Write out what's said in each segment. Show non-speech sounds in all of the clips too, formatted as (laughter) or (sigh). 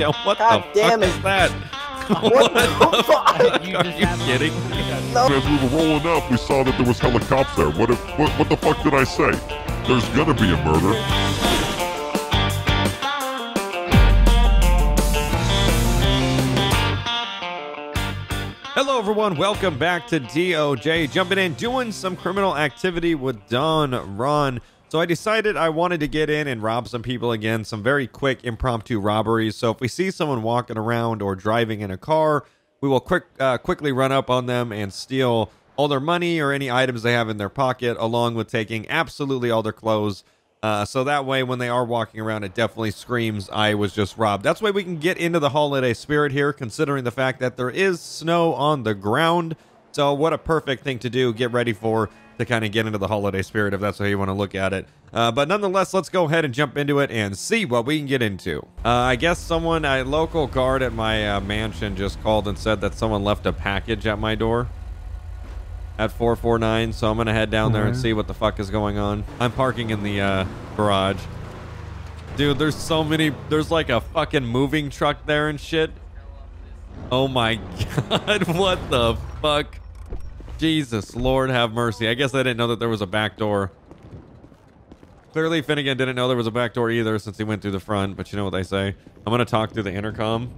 down. What God the damn fuck it. is that? (laughs) What the fuck? You Are you have a- kidding? As we were rolling up, we saw that there was helicopters there. What, if, what, what the fuck did I say? There's gonna be a murder. Hello, everyone. Welcome back to DOJ. Jumping in, doing some criminal activity with Don Ron. So I decided I wanted to get in and rob some people again, some very quick impromptu robberies. So if we see someone walking around or driving in a car, we will quick uh, quickly run up on them and steal all their money or any items they have in their pocket, along with taking absolutely all their clothes. Uh, so that way, when they are walking around, it definitely screams, I was just robbed. That's why we can get into the holiday spirit here, considering the fact that there is snow on the ground. So, what a perfect thing to do, get ready for to kind of get into the holiday spirit, if that's how you want to look at it. Uh, but nonetheless, let's go ahead and jump into it and see what we can get into. Uh, I guess someone, a local guard at my uh, mansion, just called and said that someone left a package at my door at 449 so i'm gonna head down there and see what the fuck is going on. I'm parking in the uh, garage. Dude there's so many there's like a fucking moving truck there and shit. Oh my (laughs) god what the fuck jesus lord have mercy i guess i didn't know that there was a back door clearly finnegan didn't know there was a back door either since he went through the front but you know what they say i'm gonna talk through the intercom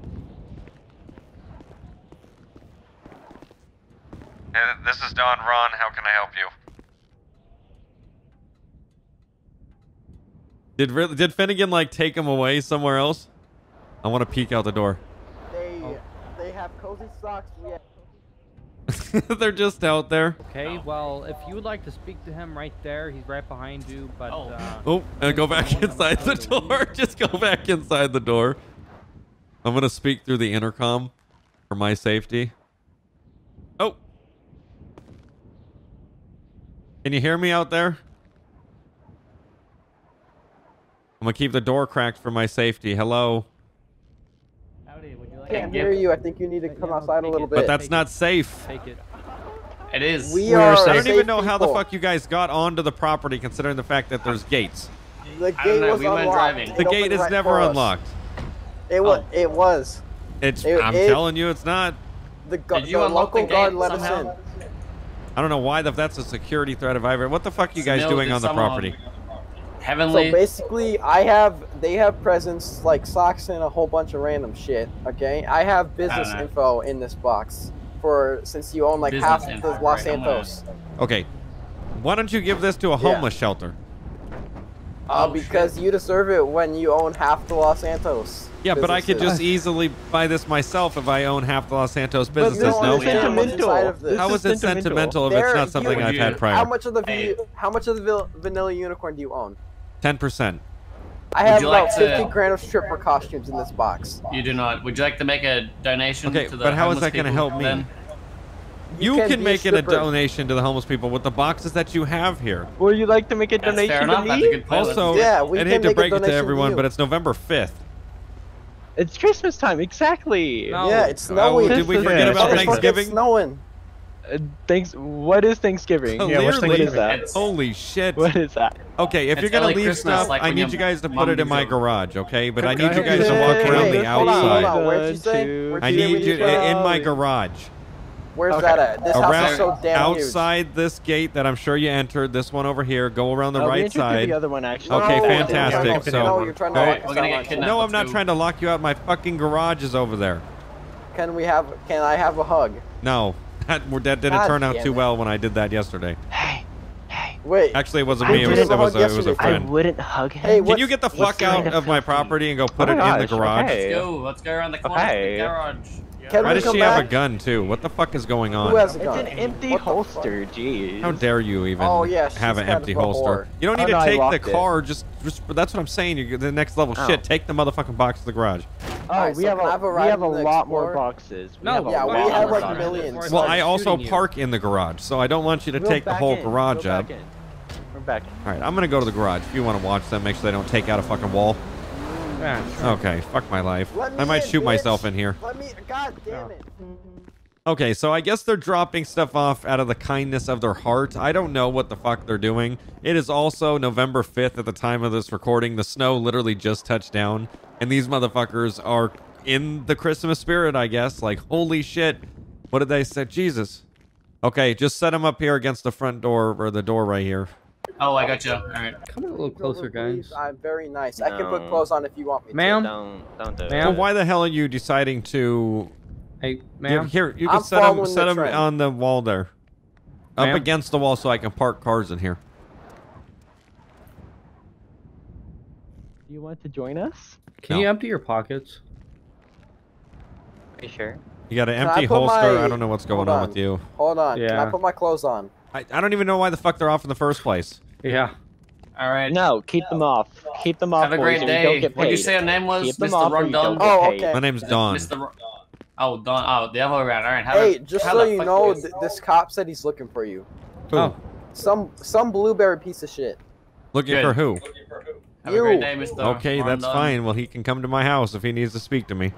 this is Don Ron. How can I help you? Did really, did Finnegan like take him away somewhere else? I want to peek out the door. They they have cozy socks. Yeah. (laughs) They're just out there. Okay, well, if you would like to speak to him right there, he's right behind you, but, Oh. uh... Oh, and go back (laughs) inside the door. (laughs) Just go back inside the door. I'm gonna speak through the intercom for my safety. Oh. Can you hear me out there? I'm gonna keep the door cracked for my safety. Hello. Howdy, would you like Can't hear you. I think you need to come outside a little bit. But that's not safe. Take it. It is. we We're safe. I don't even safe know how the fuck you guys got onto the property considering the fact that there's gates. The I gate don't know, was we went unlocked. driving. It The gate is right never unlocked. It was. Oh. It was. It's It- I'm it- telling you it's not. The, gu- Did you the unlock the local guard gate let us in. I don't know why if that's a security threat if I ever what the fuck are you guys Smell, doing on the someone- property? Heavenly. So basically, I have they have presents like socks and a whole bunch of random shit. Okay, I have business Uh, info in this box for since you own like Business half of info, the Los right, Santos. Okay. Why don't you give this to a Yeah. homeless shelter? Uh, Oh, because you deserve it when you own half the Los Santos. Yeah, but I could just easily buy this myself if I own half the Los Santos you businesses, don't no? understand what's inside of this. How is it sentimental if There- it's not something you- I've had prior? How much of the Hey. how much of the vanilla unicorn do you own? Ten percent. I have about like to- 50 grand of stripper costumes in this box. You do not. Would you like to make a donation Okay, to the but how is that gonna help me? then? You, can can, be a make it a donation to the homeless people with the boxes that you have here. Would you like to make a That's donation fair enough. to That's me? a good. Also, Yeah, we I'd can hate to make a break it to donation to everyone, but it's November fifth. It's Christmas time, exactly. No. yeah, it's Oh, did we forget it. about Motherfucker, it's Thanksgiving? snowing. Uh, thanks. What is Thanksgiving? Oh, yeah, what's clearly. what is that? It's- Holy shit. What is that? Okay, if It's you're gonna LA leave Christmas, stuff, like I need you guys to put it in my garage, okay? But I need you guys to walk around wait, the hold on, hold outside. on. Where'd you One, say? two, Where'd I need we you to- in my garage. Where's Okay. that at? This house Around is so damn huge. outside this gate that I'm sure you entered, this one over here, go around the Oh, we right entered through side. The other one, actually. Okay, No, fantastic. No, So- no, you're trying to Alright, lock we're us gonna out get like kidnapped. that. No, I'm not trying to lock you out. My fucking garage is over there. Can we have? Can I have a hug? No, that, that didn't God turn out too it. well when I did that yesterday. Hey, hey. Wait. Actually, it wasn't me. It was, it was, a, it was a yesterday. I wouldn't hug him. Hey, Can you get the fuck out of my property and go put Oh it my in the garage? okay. Let's go. Let's go around the corner Okay. to the garage. Can Why we does come she have a gun too? What the fuck is going on? Who has a It's an empty What holster, jeez. How dare you even Oh, yeah, have an empty holster? whore. You don't Oh, need no, to I take the car. Just, just that's what I'm saying. You're the next level Oh. shit. Take the motherfucking box to the garage. Oh, Alright, we so have can I a, have a we have a in the lot more boxes. We No, have a Yeah, we lot have, more like, boxes. millions. Before Well, I also shooting you. park in the garage, so I don't want you to We're take the whole in. garage We're up. back in. We're back. All right, I'm gonna go to the garage. If you want to watch them, make sure they don't take out a fucking wall. Yeah, sure. Okay, fuck my life. I might in, shoot bitch. myself in here. Let me. God damn it. Okay, so I guess they're dropping stuff off out of the kindness of their heart. I don't know what the fuck they're doing. It is also November 5th at the time of this recording. The snow literally just touched down, and these motherfuckers are in the Christmas spirit, I guess. Like, holy shit. What did they say? Jesus. Okay, just set him up here against the front door or the door right here. Oh, I got you. All right. Come a little closer, Please, guys. I'm very nice. I can put clothes on if you want me Ma'am? Don't don't do Ma'am? So it. why the hell are you deciding to Hey, Here- ma'am. Here, you can I'm set them, set the him trend. on the wall there. Up against the wall so I can park cars in here. Do you want to join us? Can No. you empty your pockets? Are you sure? You got an Can I empty put holster. my- I don't know what's going on on. with you. Hold on. Yeah. Can I put my clothes on? I, I don't even know why the fuck they're off in the first place. Yeah. All right. No, keep them off. Keep them off. Have a great or day. What did you say your name was? Mr. off Rondon? Oh, okay. My name's uh, Don. Mr. Ro- Oh, Don. Oh, the other way around. All right. How Hey, the- just how so you know, th- this cop said he's looking for you. Who? Oh. Some some blueberry piece of shit. Looking Good. for who? Have a great you. day, Mr. Okay, that's Rondon. fine. Well, he can come to my house if he needs to speak to me.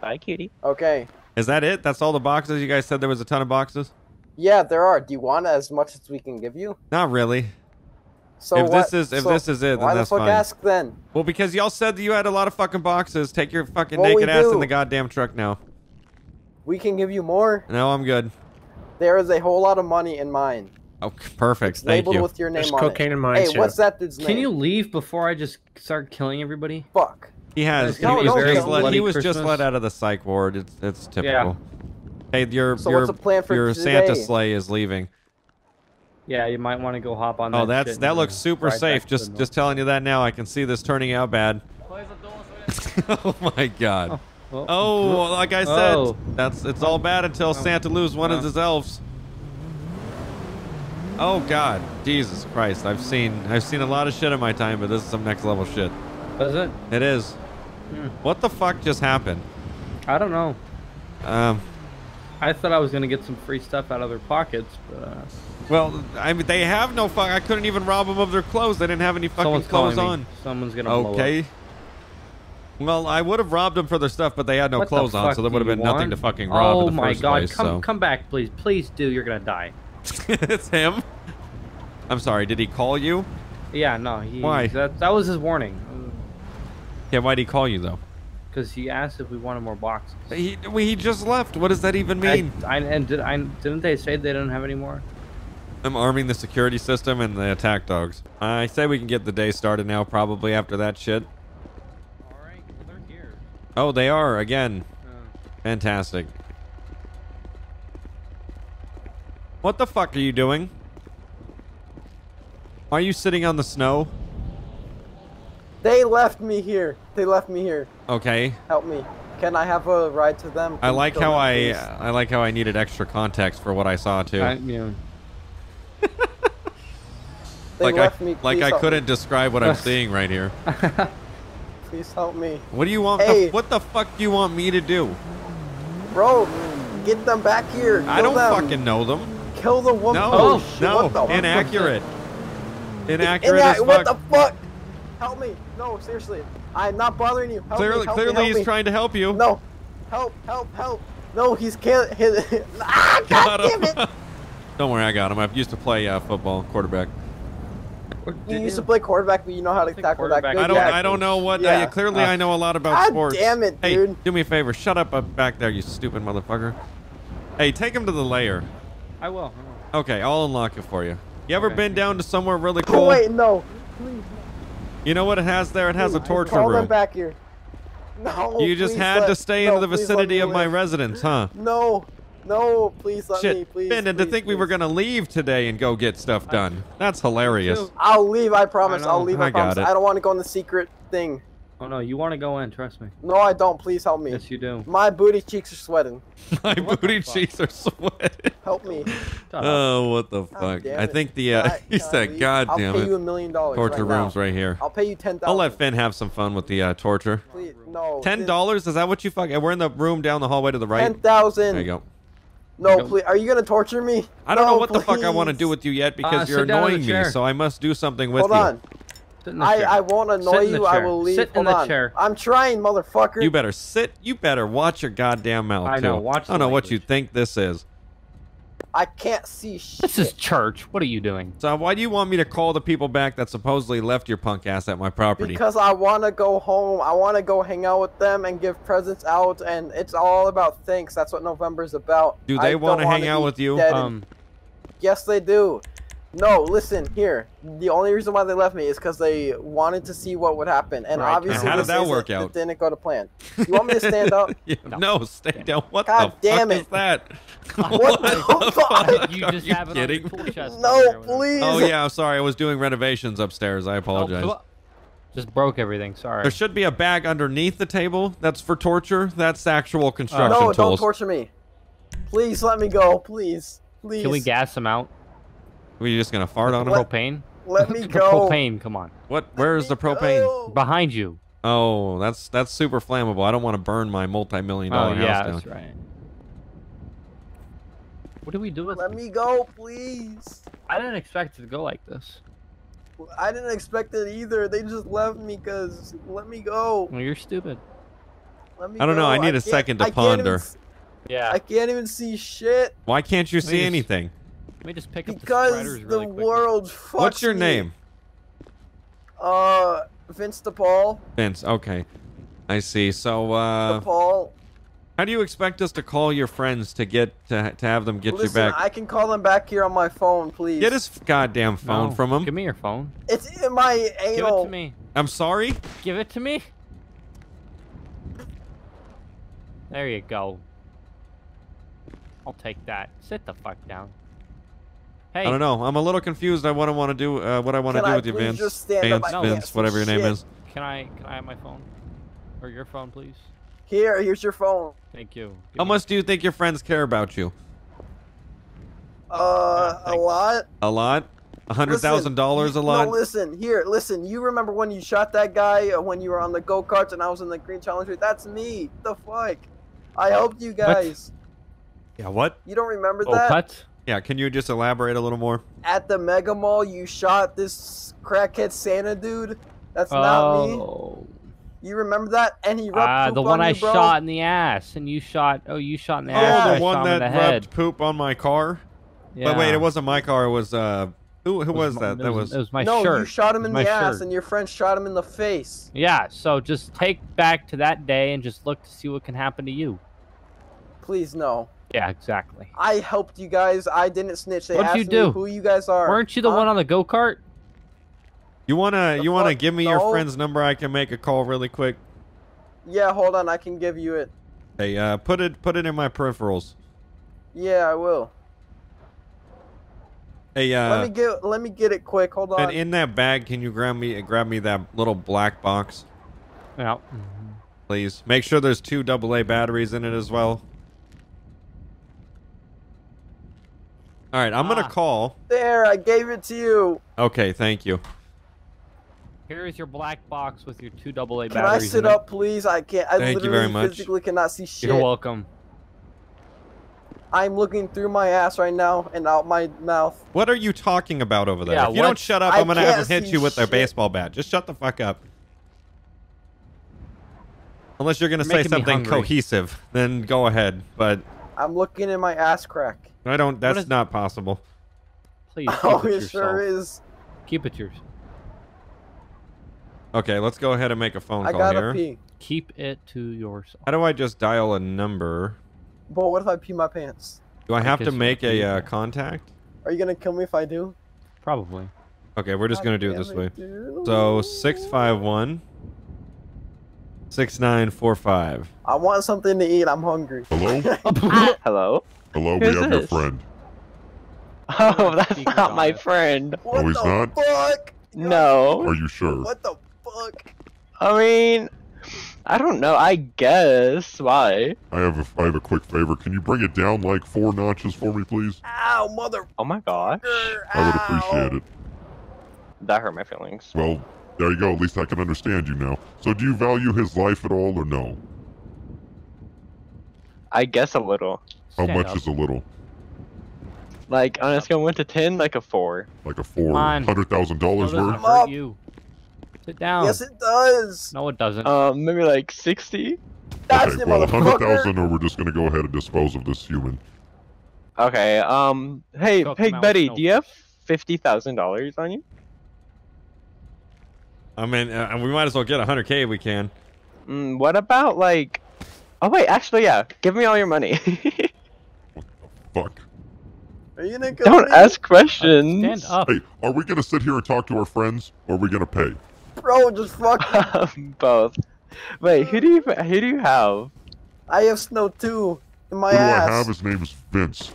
Bye, cutie. Okay. Is that it? That's all the boxes? You guys said there was a ton of boxes? Yeah, there are. Do you want as much as we can give you? Not really. So If what? this is- if so this is it, then why that's the fuck fine. ask then? Well, because y'all said that you had a lot of fucking boxes. Take your fucking Well, naked ass in the goddamn truck now. We can give you more. No, I'm good. There is a whole lot of money in mine. Oh, perfect. It's Thank labeled you. with your name There's on cocaine it. in mine Hey, too. what's that dude's name? Can you leave before I just start killing everybody? Fuck. He has. It's He gonna was, be very just let, he bloody was just let out of the psych ward. It's it's typical. Yeah. Hey, your So your plan for your today? Santa sleigh is leaving. Yeah, you might want to go hop on. Oh, that that's that looks super safe. Just just telling you that now. I can see this turning out bad. Close the doors. (laughs) oh my god. north. Oh, Oh, like I said, Oh. that's it's all bad until Santa loses one of Oh. his elves. Oh God, Jesus Christ! I've seen I've seen a lot of shit in my time, but this is some next level shit. Is it? It is. Hmm. What the fuck just happened? I don't know. Um. I thought I was gonna get some free stuff out of their pockets, but uh, Well, I mean, they have no fuck. I couldn't even rob them of their clothes. They didn't have any fucking someone's clothes calling on. me. Someone's gonna blow up. Okay. Well, I would have robbed them for their stuff, but they had no What the clothes on, so there would have been nothing to fucking rob Oh in the my first god, place. come so. come back, please, please do. You're gonna die. (laughs) it's him. I'm sorry. Did he call you? Yeah, no, he. Why? That that was his warning. Yeah. Why'd he call you though? Because he asked if we wanted more boxes. He, he just left. What does that even mean? I, I, and did I didn't they say they didn't have any more? I'm arming the security system and the attack dogs. I say we can get the day started now. Probably after that shit. All right, they're here. Oh, they are again. Uh, Fantastic. What the fuck are you doing? Are you sitting on the snow? They left me here. They left me here. Okay. Help me. Can I have a ride to them? I Can you like how I please? I like how I needed extra context for what I saw too. I, you know, They like left I me. like I couldn't describe what I'm seeing right here. (laughs) Please help me, What do you want? Hey. The, what the fuck do you want me to do? bro. Get them back here. I don't them. fucking know them. kill the woman. No, oh, shit, no, what the inaccurate. Inaccurate Ina- as what the fuck? Help me. No, seriously. I'm not bothering you. Help clearly, me, help clearly me, he's me. trying to help you. No. Help, help, help. No, he's killing. His, (laughs) ah, God damn it. (laughs) Don't worry, I got him. I used to play uh, football, quarterback. You used to play quarterback, but you know how to tackle that good I don't. yeah. I don't know what. Yeah. Uh, clearly, Uh, I know a lot about God sports. damn it, dude! hey, do me a favor. Shut up, up back there, you stupid motherfucker. Hey, take him to the lair. I will. I will. Okay, I'll unlock it for you. You ever Okay. been down to somewhere really (laughs) Oh, cool? wait, no. Please, You know what it has there? It has a torture call them back here. No. You just had let- to stay no, in the vicinity of my residence, huh? No, no, please let me, please. Ben, and to please, think we were gonna leave today and go get stuff done. That's hilarious. I'll leave. I promise. I I'll leave. I I, got promise. it. I don't want to go in the secret thing. Oh no, you want to go in? Trust me. No, I don't. Please help me. Yes, you do. My booty cheeks are sweating. (laughs) My What booty cheeks are sweating. Help me. Oh, what the fuck! I think the uh, I- (laughs) he can I said, leave? "God I'll damn pay it." you a million dollars. Torture right rooms now. right here. I'll pay you ten thousand. I'll let Finn have some fun with the uh, torture. Please, no. Ten dollars? Is that what you fuck? We're in the room down the hallway to the right. Ten thousand. There you go. No, Go. please. Are you gonna torture me? I don't no, know what the fuck I want to do with you yet because Uh, you're sit down in the annoying me, so I must do something with Hold you. on. Sit in the I. I won't annoy Sit in the you. I will leave. Sit in Hold the on. chair. I'm trying, motherfucker. You better sit. You better watch your goddamn mouth I know, too. watch I don't the know what you think this is. I can't see shit. This is church. What are you doing? So why do you want me to call the people back that supposedly left your punk ass at my property? Because I want to go home. I want to go hang out with them and give presents out, and it's all about thanks. That's what November's about. Do they wanna hang out with you? dead and- Um, yes, they do. No, listen here. The only reason why they left me is because they wanted to see what would happen, and Right. obviously, And how did this that isn't- work it didn't go to plan. You want me to stand up? (laughs) Yeah, No. no. stay down. What God the damn fuck it. is that? What (laughs) the fuck? you Are just you have it kidding? on your tool chest. No, over there, whatever. please. Oh yeah, I'm sorry. I was doing renovations upstairs. I Oh, apologize. come. Just broke everything. Sorry. There should be a bag underneath the table. That's for torture. That's actual oh. construction no, don't torture me. Please let me go. Please, please. Can we gas him out? Were you just gonna fart on him? Propane? Let me (laughs) go. Propane, come on. What? Where is the propane? Go. Behind you. Oh, that's that's super flammable. I don't want to burn my multi-million Oh, dollar house yeah, down. that's right. What do we do with Let him? me go, please. I didn't expect it to go like this. I didn't expect it either. They just left me because let me go. Well, you're stupid. Let me I don't know. I need a second to I can't even ponder. Yeah. I can't even see shit Why can't you see anything? Let me just pick up the because spreaders the really quickly. world fucks What's your me. name? Uh, Vince DePaul. Vince. Okay, I see. So, uh, DePaul. how do you expect us to call your friends to get to, to have them get Listen, you back? I can call them back here on my phone, please. Get his goddamn phone No, from him. Give me your phone. It's in my Give anal. it to me. I'm sorry. Give it to me. There you go. I'll take that. Sit the fuck down. Hey. I don't know. I'm a little confused. I want to want to do uh, what I want to do I with you, please Vince. just stand Vince, up? I Vince, see whatever your name shit. is. Can I can I have my phone? Or your phone, please? Here, here's your phone. Thank you. Give How much do you think your friends care about you? Uh, a lot. A lot? A hundred thousand dollars a lot? No, listen, here, listen. You remember when you shot that guy uh, when you were on the go karts and I was in the green challenger? That's me. The fuck. I helped you guys. yeah. What? You don't remember Oh, that? cut? Yeah. Can you just elaborate a little more? At the Mega Mall, you shot this crackhead Santa dude. That's not me. Oh. You remember that? And he rubbed Ah, poop the one on I you, bro. shot in the ass, and you shot. Oh, you shot in the Oh, ass. and I the one shot him in that the head. rubbed poop on my car. Yeah. But wait, it wasn't my car. It was uh, who who It was that? It That was, was it was my no, shirt. you shot him in was the my ass, and your friend shot him in the face. Yeah. So just take back to that day and just look to see what can happen to you. Please, no. Yeah, exactly. I helped you guys. I didn't snitch. They What'd asked you me do? who you guys are. Weren't you the Huh? one on the go kart? You wanna The you wanna give me your friend's number? I can make a call really quick. Yeah, hold on. I can give you it. Hey, uh, put it put it in my peripherals. Yeah, I will. Hey, uh, let me get let me get it quick. Hold on. and in that bag, can you grab me grab me that little black box, Yeah. please? Make sure there's two AA batteries in it as well. All right, I'm gonna Ah. call. there, I gave it to you. Okay, thank you. Here is your black box with your two AA Can I batteries. sit in it. up, please? I can't. I Thank you literally very much. physically cannot see shit. You're welcome. I'm looking through my ass right now and out my mouth. What are you talking about over there? Yeah, if you don't shut up, I I'm gonna have can't to hit you with a baseball bat. Just shut the fuck up. Unless you're gonna You're say something cohesive, then go ahead. But I'm looking in my ass crack. I don't. That's is- not possible. Please keep Oh, it it sure is. Keep it yours. Okay, let's go ahead and make a phone I call gotta here. pee. Keep it to yourself. How do I just dial a number? But what if I pee my pants? Do I have to make a uh, contact? Are you gonna kill me if I do? Probably. Okay, we're just God gonna do it damn this way. dude. So six five one six nine four five. I want something to eat. I'm hungry. Hello? (laughs) Hello? Hello, we Who's have your friend. Oh, (laughs) that's Speaker's not my it. friend. What he's the not? fuck? No. Are you sure? What the fuck? I mean, I don't know. I guess. Why? I have a, I have a quick favor. Can you bring it down like four notches for me, please? Ow, mother. Oh my gosh. I would appreciate it. That hurt my feelings. Well, there you go. At least I can understand you now. So do you value his life at all or no? I guess a little. How Stand much up. is a little? Like, on a scale of 1 to 10, like a 4. Like a four $100,000 worth? I'm hurt you. Sit down. Yes, it does. No, it doesn't. Um, maybe like 60? That's okay, the well, a hundred or we're just gonna go ahead and dispose of this human. Okay. Um. Hey, Cook hey, them out with Betty, no do you have fifty thousand dollars on you? I mean, uh, we might as well get 100k if we can. Mm, what about like? Oh wait, actually, yeah. Give me all your money. (laughs) Fuck. Are you gonna go? Don't me? ask questions. Stand up. Hey, are we gonna sit here and talk to our friends, or are we gonna pay? bro. Just fuck. (laughs) Both. Wait, who do you who do you have? I have snow too in my Who do ass. I have? His name is Vince.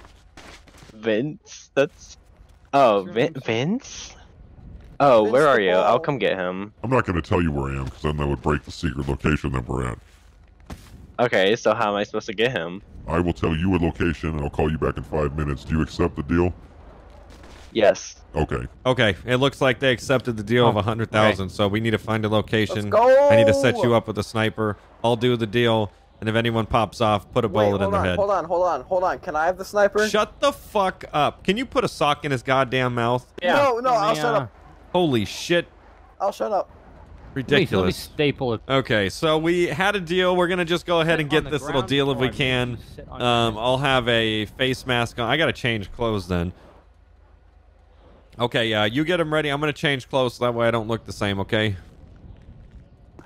Vince. That's. Oh, Vin- Vince. Oh, Vince where are you? I'll come get him. I'm not gonna tell you where I am, because then that would break the secret location that we're at. Okay, so how am I supposed to get him? I will tell you a location, and I'll call you back in five minutes. Do you accept the deal? Yes. Okay. Okay, it looks like they accepted the deal of Oh, 100,000. So we need to find a location. Let's go. I need to set you up with a sniper. I'll do the deal, and if anyone pops off, put a Wait, bullet in their on, head. hold on, hold on, hold on. Can I have the sniper? Shut the fuck up. Can you put a sock in his goddamn mouth? Yeah. No, no, let I'll me, shut up. Holy shit. I'll shut up. Please, let me Ridiculous. staple it. Okay, so we had a deal. We're gonna just go ahead Sit and get this little deal if we can. make you sit on your Um. I'll have a face mask on. I gotta change clothes then. Okay, yeah, you get them ready. I'm gonna change clothes so that way I don't look the same. Okay.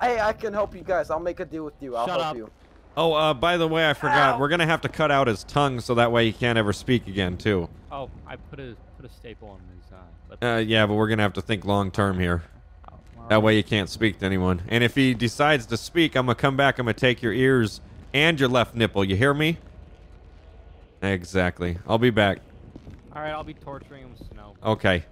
Hey, I can help you guys. I'll make a deal with you. I'll Shut help up. you. Oh, uh, by the way, I forgot. Ow. We're gonna have to cut out his tongue so that way he can't ever speak again too. Oh, I put a put a staple on his uh. Uh, yeah, but we're gonna have to think long term here. That way he can't speak to anyone. And if he decides to speak, I'm gonna come back. I'm gonna take your ears and your left nipple. You hear me? Exactly. I'll be back. All right, I'll be torturing him with snow. Okay.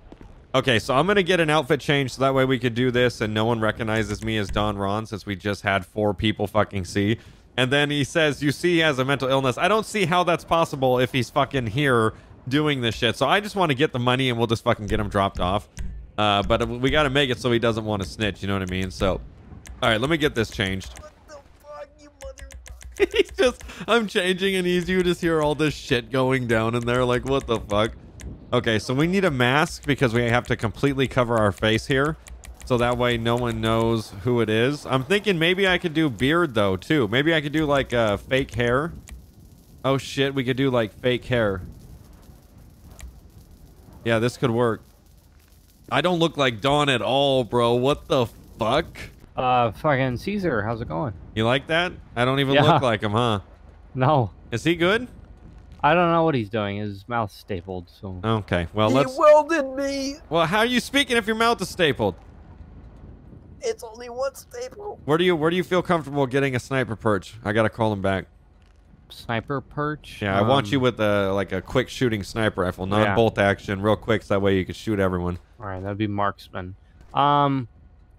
Okay, so I'm gonna get an outfit change so that way we could do this and no one recognizes me as Don Ron since we just had four people fucking see. And then he says, "You see, he has a mental illness." I don't see how that's possible if he's fucking here doing this shit. So I just want to get the money and we'll just fucking get him dropped off. Uh, but we got to make it so he doesn't want to snitch. You know what I mean? So, all right, let me get this changed. What the fuck, he's (laughs) just I'm changing and he's you just hear all this shit going down in there like what the fuck okay so we need a mask because we have to completely cover our face here so that way no one knows who it is I'm thinking maybe I could do beard though too maybe I could do like uh, fake hair oh shit we could do like fake hair yeah this could work I don't look like Don at all bro what the fuck Uh, fucking Caesar, how's it going? you like that I don't even Yeah. look like him huh (laughs) No, is he good I don't know what he's doing. His mouth's stapled, so. Okay, well he let's. He welded me. Well, how are you speaking if your mouth is stapled? It's only one staple. Where do you Where do you feel comfortable getting a sniper perch? I gotta call him back. Sniper perch. Yeah, I want you Um, with a like a quick shooting sniper rifle, Yeah. non-bolt action, real quick, so that way you can shoot everyone. All right, that'd be marksman. Um,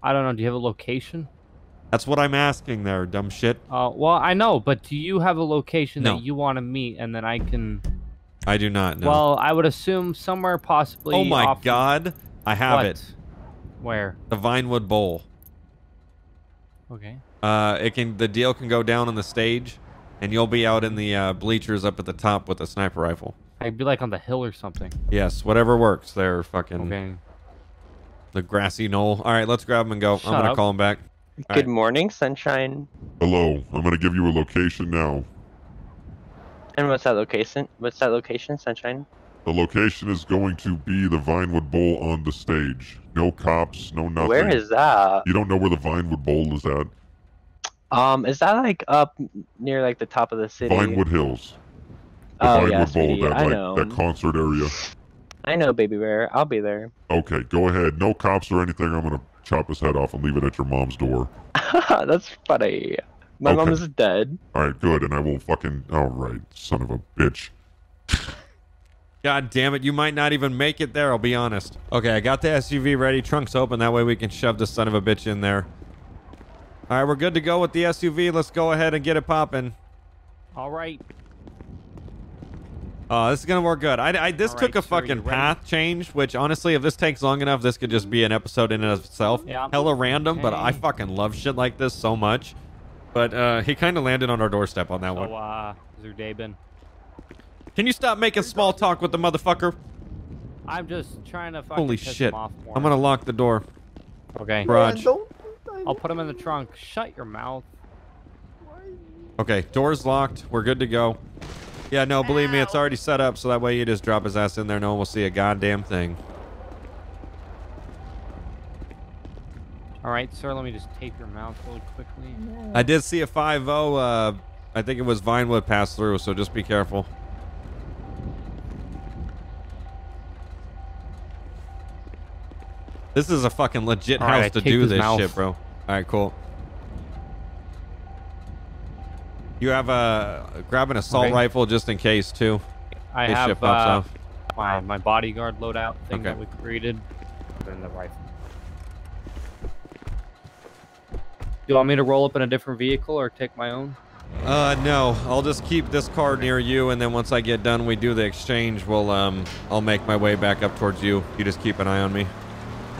I don't know. Do you have a location? That's what I'm asking there, dumb shit. Uh, well, I know, but do you have a location No. that you want to meet, and then I can? I do not know. Well, I would assume somewhere possibly. oh my god, I have What? it. Where? The Vinewood Bowl. Okay. Uh, it can the deal can go down on the stage, and you'll be out in the uh, bleachers up at the top with a sniper rifle. I'd be like on the hill or something. Yes, whatever works. There, fucking Okay. the grassy knoll. All right, let's grab him and go. Shut I'm gonna up. call him back. All Good right. morning, sunshine. Hello. I'm gonna give you a location now. And what's that location? What's that location, sunshine? The location is going to be the Vinewood Bowl on the stage. No cops, no nothing. Where is that? You don't know where the Vinewood Bowl is at? Um, is that like up near like the top of the city? Vinewood Hills. The Oh Vinewood yeah, Bowl, that I like know. that concert area. I know, baby bear. I'll be there. Okay, go ahead. No cops or anything. I'm gonna chop his head off and leave it at your mom's door. (laughs) That's funny. My Okay. mom's dead. All right, good. And I will fucking. All right, son of a bitch. (laughs) God damn it, you might not even make it there, I'll be honest. Okay, I got the SUV ready, trunks open, that way we can shove the son of a bitch in there. Alright, we're good to go with the SUV. Let's go ahead and get it popping. All right. Oh, this is gonna work good. I, I this All took right, a fucking path change, which honestly, if this takes long enough, this could just be an episode in and of itself. Yeah. Hella random, but I fucking love shit like this so much. But uh, he kind of landed on our doorstep on that So, one. uh, how's your day been? Can you stop making small talk with the motherfucker? I'm just trying to fucking Holy piss shit. him off more. I'm gonna lock the door. Okay. Garage. Man, don't. I'll put him in the trunk. Shut your mouth. Okay, door's locked. We're good to go. Yeah, no, believe me, it's already set up so that way you just drop his ass in there. No one will see a goddamn thing. All right, sir. Let me just tape your mouth really quickly. I did see a 5 0. Uh, I think it was Vinewood pass through, so just be careful. This is a fucking legit All house right, to do this mouth. shit, bro. All right, cool. You have a grab an assault Okay. rifle just in case too. I have uh, off. my my bodyguard loadout thing Okay. that we created. And the rifle. Do you want me to roll up in a different vehicle or take my own? Uh, no, I'll just keep this car near you, and then once I get done, we do the exchange. We'll um, I'll make my way back up towards you. You just keep an eye on me.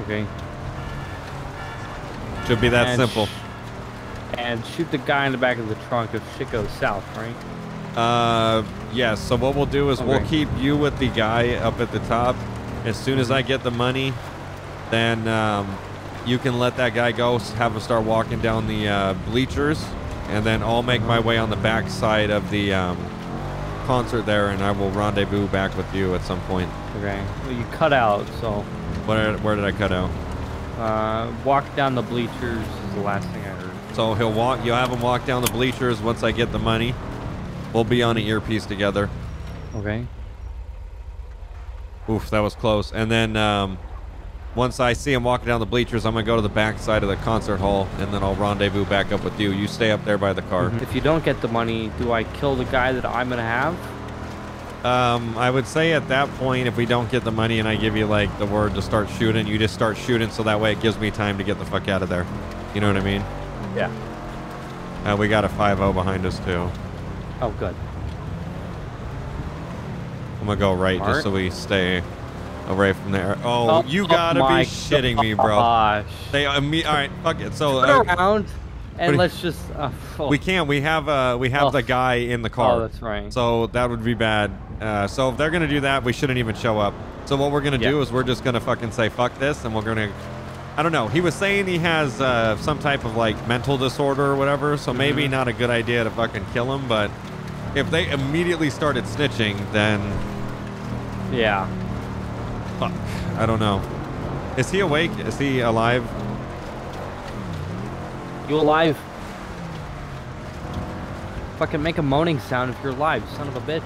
Okay. Should be that And simple. sh- and shoot the guy in the back of the trunk if shit goes south, right? Uh, yes. So what we'll do is we'll keep you with the guy up at the top. As soon as I get the money, then um, you can let that guy go. Have him start walking down the uh, bleachers, and then I'll make my way on the back side of the um, concert there, and I will rendezvous back with you at some point. Okay. Well, you cut out, so Where where did I cut out? Uh, walk down the bleachers is the last thing I heard. So he'll walk. You'll have him walk down the bleachers once I get the money. We'll be on an earpiece together. Okay. Oof, that was close. And then um, once I see him walking down the bleachers, I'm gonna go to the back side of the concert hall, and then I'll rendezvous back up with you. You stay up there by the car. If you don't get the money, do I kill the guy that I'm gonna have? Um, I would say at that point, if we don't get the money and I give you like the word to start shooting, you just start shooting, so that way it gives me time to get the fuck out of there. You know what I mean? Yeah. Uh, we got a 5-0 behind us too. Oh, good. I'm gonna go right Smart. just so we stay away from there. Oh, you oh gotta my be shitting me, bro. Gosh. They, uh, me, all right, fuck it. So uh, around and let's just. Uh, oh. we can't. We have uh, we have Oh. the guy in the car. Oh, that's right. So that would be bad. Uh, so if they're gonna do that, we shouldn't even show up. So what we're gonna do is we're just gonna fucking say fuck this, and we're gonna. I don't know. He was saying he has uh, some type of like mental disorder or whatever. So maybe Mhm. not a good idea to fucking kill him. But if they immediately started snitching, then Yeah. fuck. I don't know. Is he awake? Is he alive? You alive? Fucking make a moaning sound if you're alive, son of a bitch.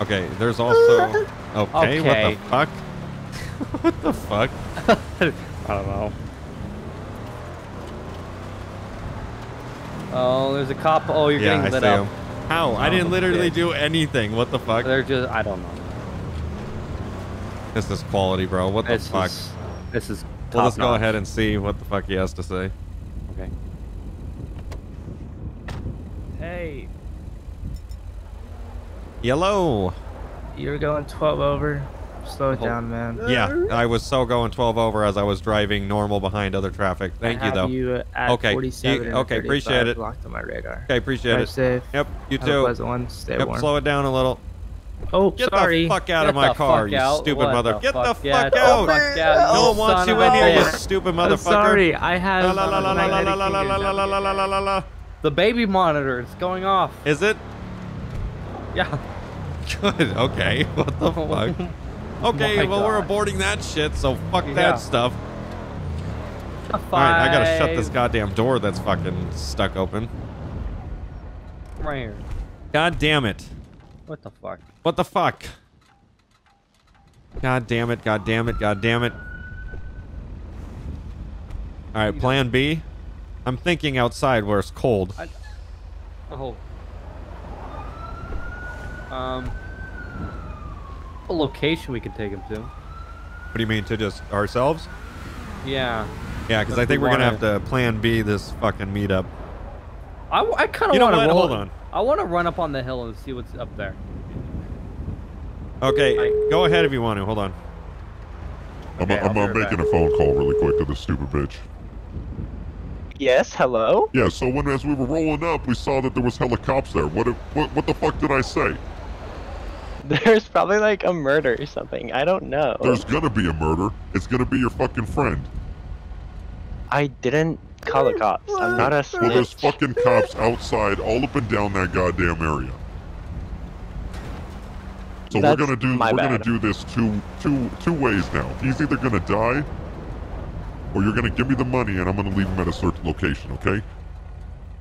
Okay. There's also. (laughs) Okay. What the fuck? (laughs) what the fuck? (laughs) I don't know. Oh, there's a cop. Oh, you're yeah, I getting lit see up. him. How? I oh, didn't literally do anything. What the fuck? They're just. I don't know. This is quality, bro. What the This fuck? is. This is. Well, let's go ahead and see what the fuck he has to say. Okay. Hey, Yellow. you were going 12 over. Slow it Oh. down, man. Yeah, I was so going 12 over as I was driving normal behind other traffic. Thank you, though. You at Okay, you- 47 and okay, appreciate it. Locked on my radar. Okay, appreciate Drive it. safe. Yep, you Have too. pleasant one. Stay Yep, warm. slow it down a little. Oh, Get sorry. the fuck out Get of my car, you out. stupid What mother. the Get the fuck? fuck Get the out. fuck out, No one wants you in here, you stupid I'm motherfucker. sorry. I have. La la la la la la la magnetic la la fingers la on la me. la la la la. The baby monitor. It's going off. Is it? Yeah. (laughs) Good. Okay. (laughs) What the (laughs) fuck? Okay, well we're aborting that shit, so fuck Yeah. that stuff. All right, I gotta shut this goddamn door that's fucking stuck open. Right here. God damn it. What the fuck? What the fuck? God damn it, god damn it, god damn it. Alright, plan B. I'm thinking outside where it's cold. Oh. Um. A location we could take him to. What do you mean, to just ourselves? Yeah. Yeah, because I think we we're gonna have to plan B this fucking meetup. I, I kind of want to. Hold on. I want to run up on the hill and see what's up there. Okay, I- go ahead if you want to. Hold on. I'm, I'll I'm be uh, right making back. a phone call really quick to this stupid bitch. Yes, hello? Yeah, so when as we were rolling up, we saw that there was helicopters there. What, if- what what the fuck did I say? (laughs) There's probably like a murder or something. I don't know. There's gonna be a murder. It's gonna be your fucking friend. I didn't call the cops. I'm not a Well, there's fucking cops outside all up and down that goddamn area. So That's we're gonna do we're gonna do this two two two ways now. He's either gonna die, or you're gonna give me the money and I'm gonna leave him at a certain location. Okay?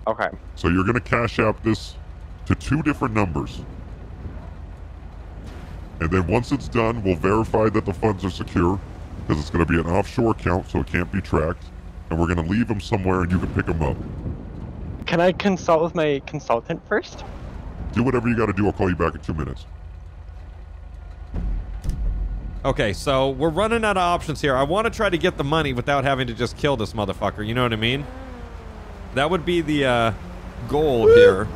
Okay. So you're gonna cash out this to two different numbers. And then once it's done, we'll verify that the funds are secure because it's going to be an offshore account, so it can't be tracked. And we're going to leave them somewhere, and you can pick them up. Can I consult with my consultant first? Do whatever you got to do. I'll call you back in two minutes. Okay, so we're running out of options here. I want to try to get the money without having to just kill this motherfucker. You know what I mean? That would be the uh, goal here.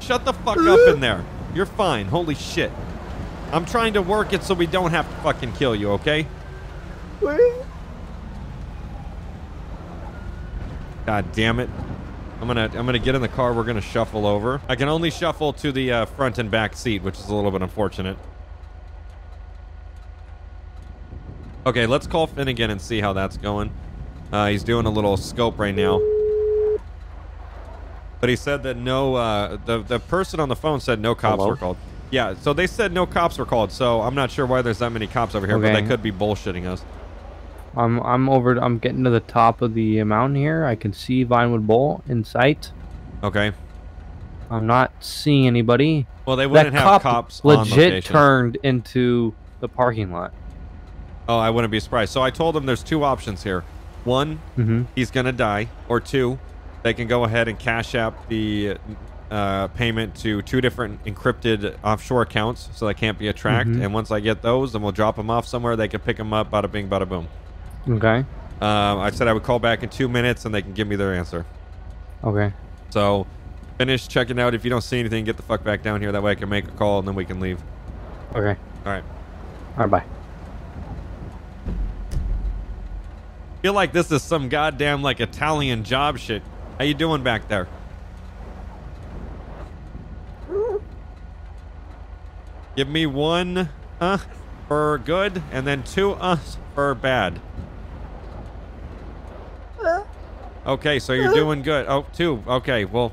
Shut the fuck up in there. You're fine. Holy shit. I'm trying to work it so we don't have to fucking kill you, okay? God damn it. I'm gonna I'm gonna get in the car. We're gonna shuffle over. I can only shuffle to the uh, front and back seat, which is a little bit unfortunate. Okay, let's call Finnegan and see how that's going. Uh, he's doing a little scope right now. But he said that no, uh, the the person on the phone said no cops Hello? were called. Yeah, so they said no cops were called. So I'm not sure why there's that many cops over here, but they could be bullshitting us. I'm I'm over. I'm getting to the top of the mountain here. I can see Vinewood Bowl in sight. Okay. I'm not seeing anybody. Well, they That wouldn't have cop cops legit turned into the parking lot. Oh, I wouldn't be surprised. So I told him there's two options here. One, Mm-hmm. he's gonna die, or two, they can go ahead and cash out the uh, payment to two different encrypted offshore accounts, so they can't be tracked. Mhm. And once I get those, then we'll drop them off somewhere. They can pick them up. Bada bing, bada boom. Okay. Um, I said I would call back in two minutes, and they can give me their answer. Okay. So finish checking out. If you don't see anything, get the fuck back down here. That way I can make a call, and then we can leave. Okay. All right. All right. Bye. Feel like this is some goddamn like Italian job shit. How you doing back there? Give me one uh for good and then two uh for bad. Okay, so you're doing good. Oh, two. Okay, well.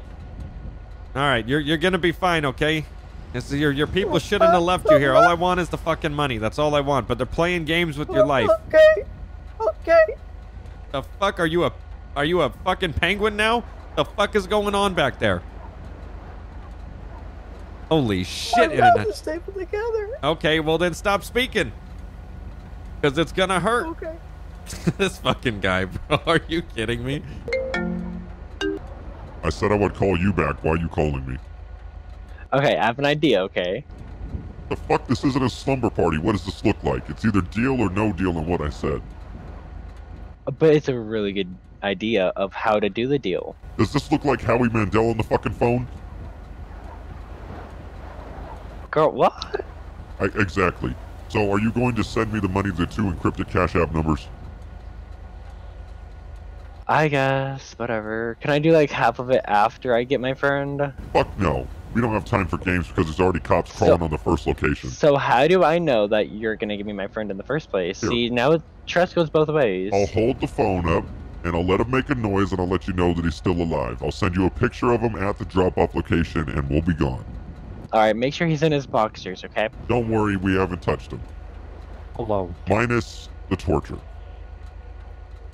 All right, you're you're gonna be fine. Okay. This your your people shouldn't have left you here. All I want is the fucking money. That's all I want. But they're playing games with your life. Okay. Okay. The fuck are you a are you a fucking penguin now? The fuck is going on back there? Holy shit, I'm about internet. to stay together. Okay, well then stop speaking. Cause it's gonna hurt. Okay. (laughs) this fucking guy, bro. (laughs) Are you kidding me? I said I would call you back. Why are you calling me? Okay, I have an idea. Okay. The fuck? This isn't a slumber party. What does this look like? It's either deal or no deal on what I said. But it's a really good idea of how to do the deal. Does this look like Howie Mandel on the fucking phone? Girl, what? I, exactly. So are you going to send me the money to the two encrypted Cash App numbers? I guess, whatever. Can I do like half of it after I get my friend? Fuck no. We don't have time for games because there's already cops So- crawling on the first location. So how do I know that you're gonna give me my friend in the first place? Here. See, now trust goes both ways. I'll hold the phone up and I'll let him make a noise and I'll let you know that he's still alive. I'll send you a picture of him at the drop-off location and we'll be gone. All right, make sure he's in his boxers, okay? Don't worry, we haven't touched him. Hello. Minus the torture.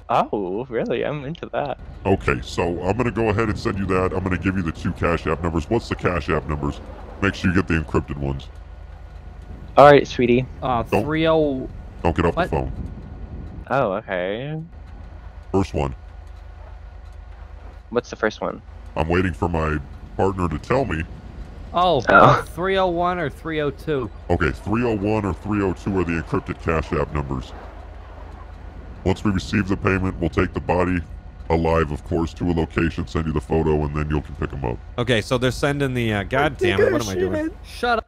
Oh, really? I'm into that. Okay, so I'm gonna go ahead and send you that. I'm gonna give you the two Cash App numbers. What's the Cash App numbers? Make sure you get the encrypted ones. All right, sweetie. Uh, Don't- three oh. Don't get off What? the phone. Oh, okay. First one. What's the first one? I'm waiting for my partner to tell me. Oh, Oh. 301 or 302. Okay, 301 or 302 are the encrypted Cash App numbers. Once we receive the payment, we'll take the body alive, of course, to a location, send you the photo, and then you can pick them up. Okay, so they're sending the uh, god damn it, what am I doing? Shut up.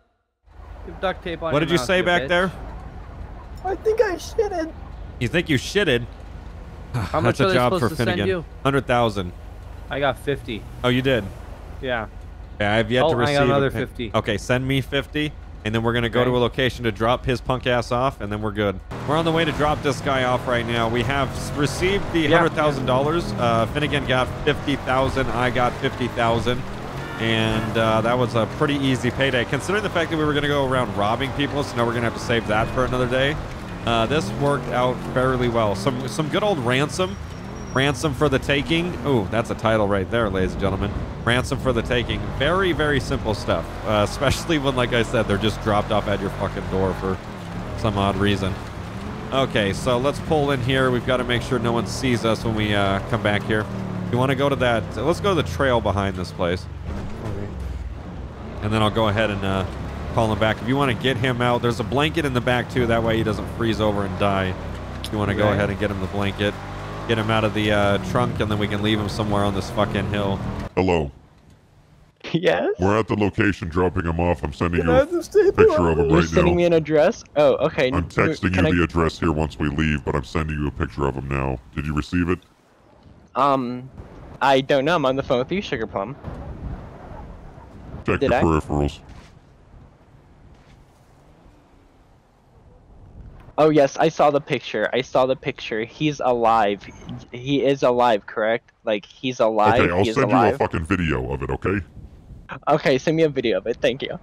You have duct tape on What did you say back bitch. there? I think I shitted. You think you shitted? (sighs) How much That's are a they job for supposed to send Finnegan. you? Hundred thousand. I got 50. Oh, you did. Yeah. Yeah, I've yet Oh, to receive another 50. Okay, send me 50, and then we're gonna go Okay. to a location to drop his punk ass off, and then we're good. We're on the way to drop this guy off right now. We have received the Yeah. hundred thousand dollars. Uh, Finnegan got fifty thousand. I got fifty thousand. And uh, that was a pretty easy payday. Considering the fact that we were going to go around robbing people, so now we're going to have to save that for another day. Uh, this worked out fairly well. Some some good old ransom. Ransom for the taking. Ooh, that's a title right there, ladies and gentlemen. Ransom for the taking. Very, very simple stuff. Uh, especially when, like I said, they're just dropped off at your fucking door for some odd reason. Okay, so let's pull in here. We've got to make sure no one sees us when we uh, come back here. You want to go to that? Let's go to the trail behind this place. And then I'll go ahead and uh, call him back. If you want to get him out, there's a blanket in the back too. That way he doesn't freeze over and die. If you want to go ahead and get him the blanket, get him out of the uh, trunk, and then we can leave him somewhere on this fucking hill. Hello. (laughs) Yes? We're at the location dropping him off. I'm sending Can you I a have the staple? picture of him You're right sending now. me an address? Oh, okay. I'm texting Can you I- the address here once we leave, but I'm sending you a picture of him now. Did you receive it? Um, I don't know. I'm on the phone with you, Sugar Plum. Check Did your I? peripherals. Oh yes, I saw the picture. I saw the picture. He's alive. He is alive, correct? Like he's alive. Okay, I'll he send you alive. a fucking video of it, okay? okay, send me a video of it. Thank you.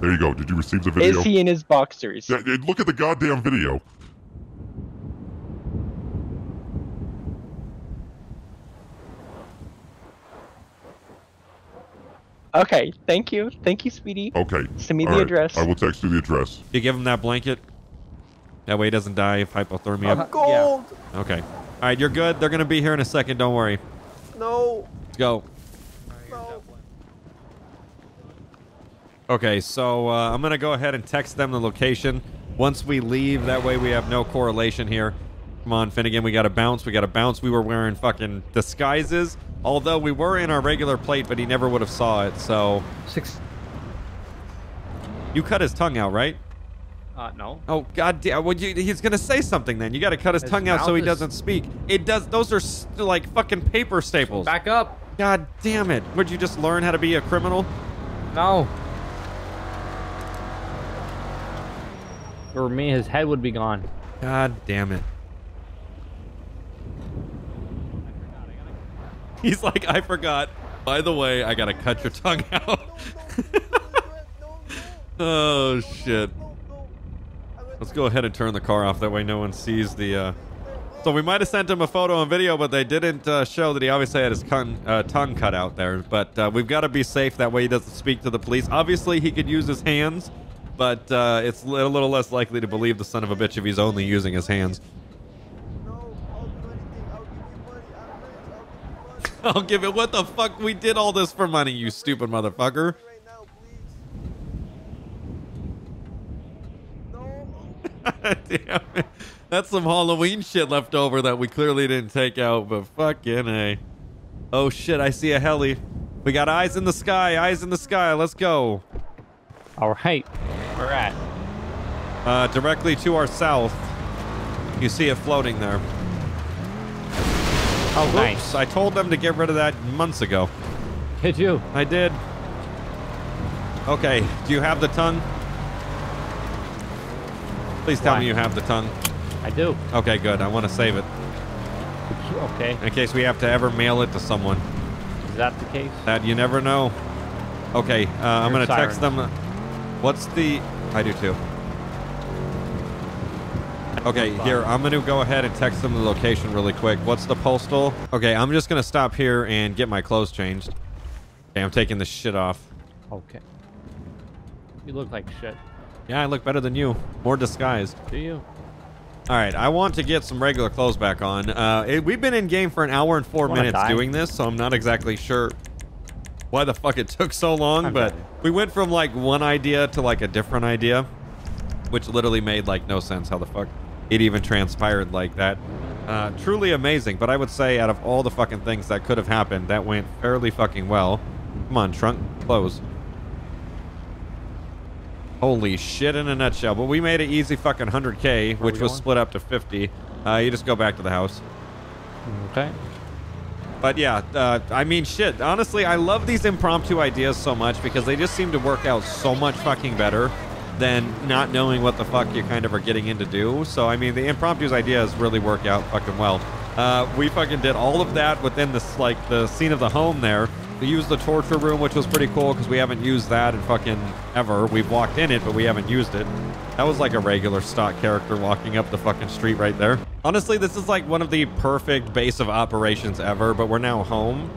There you go. Did you receive the video? Is he in his boxers? Yeah, look at the goddamn video. Okay, thank you. Thank you, sweetie. Okay. Send me all the right, address. I will text you the address. You give him that blanket. That way he doesn't die of hypothermia. I'm gold. Okay. All right, you're good. They're gonna be here in a second. Don't worry. No. Let's go. No. Okay, so uh, I'm gonna go ahead and text them the location once we leave. That way we have no correlation here. Come on, Finnegan, we gotta bounce. We gotta bounce. We were wearing fucking disguises, although we were in our regular plate, but he never would have saw it. So Six. you cut his tongue out, right? Uh, no. Oh god damn! Well, you, he's gonna say something then. You gotta cut his, His tongue out so he is- doesn't speak. It does. Those are st- like fucking paper staples. Back up. God damn it! Would you just learn how to be a criminal? No. For me, his head would be gone. God damn it. (laughs) He's like, I forgot. By the way, I gotta cut your tongue (laughs) out. oh shit. Let's go ahead and turn the car off. That way no one sees the uh so we might have sent him a photo and video, but they didn't uh, show that he obviously had his con- uh, tongue cut out there. But uh, we've got to be safe. That way he doesn't speak to the police. Obviously, he could use his hands, but uh, it's a little less likely to believe the son of a bitch if he's only using his hands. No. I'll do anything. I'll give you money. I'm rich. I'll give you money. I'll give it. What the fuck? We did all this for money, you stupid motherfucker. Right now, please. No. Damn it. That's some Halloween shit left over that we clearly didn't take out, but fucking A. Oh shit, I see a heli. We got eyes in the sky, eyes in the sky. Let's go. All right, we're at? Uh, directly to our south. You see it floating there. Oh, nice. I told them to get rid of that months ago. Did you? I did. Okay, do you have the tongue? Please tell Why? me you have the tongue. I do. Okay, good. I want to save it Okay. in case we have to ever mail it to someone. Is that the case? That you never know. Okay, uh, I'm gonna text them. What's the? I do too. Okay, here I'm gonna go ahead and text them the location really quick. What's the postal? Okay, I'm just gonna stop here and get my clothes changed. Okay, I'm taking this shit off. Okay. You look like shit. Yeah, I look better than you. More disguised. Do you? All right, I want to get some regular clothes back on. Uh, it- we've been in game for an hour and 4 minutes die? doing this, so I'm not exactly sure why the fuck it took so long. I'm but ready. we went from like one idea to like a different idea, which literally made like no sense how the fuck it even transpired like that. Uh, truly amazing. But I would say out of all the fucking things that could have happened, that went fairly fucking well. Come on, trunk, close. Holy shit in a nutshell. But we made an easy fucking 100k, which was going? split up to 50. Uh, you just go back to the house. Okay. But yeah, uh, I mean, shit. Honestly, I love these impromptu ideas so much because they just seem to work out so much fucking better than not knowing what the fuck you kind of are getting in to do. So, I mean, the impromptu's ideas really work out fucking well. Uh, we fucking did all of that within this like the scene of the home there. We used the torture room, which was pretty cool because we haven't used that in fucking ever. We've walked in it, but we haven't used it. That was like a regular stock character walking up the fucking street right there. Honestly, this is like one of the perfect base of operations ever, but we're now home.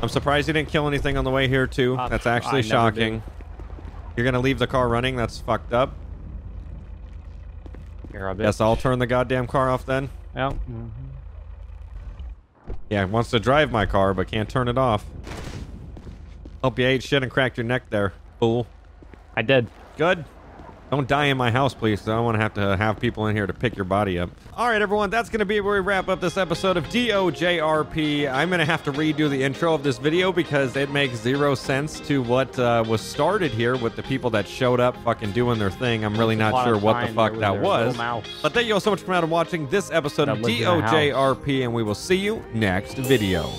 I'm surprised you didn't kill anything on the way here too. Uh, That's actually do. You're gonna leave the car running? That's fucked up. A bit. Guess I'll turn the goddamn car off then. Well, mhm. Yeah, wants to drive my car, but can't turn it off. Hope you ate shit and cracked your neck there, fool. I did. Good. Don't die in my house, please. I don't want to have to have people in here to pick your body up. All right, everyone, that's going to be where we wrap up this episode of DOJRP. I'm going to have to redo the intro of this video because it makes zero sense to what uh, was started here with the people that showed up fucking doing their thing. I'm really not sure what the fuck that was. But thank you all so much for coming out and watching this episode That of lives in a house. DOJRP, and we will see you next video.